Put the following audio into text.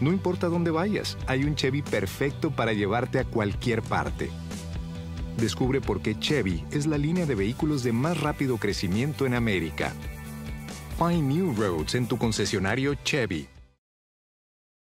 No importa dónde vayas, hay un Chevy perfecto para llevarte a cualquier parte. Descubre por qué Chevy es la línea de vehículos de más rápido crecimiento en América. Find new roads en tu concesionario Chevy.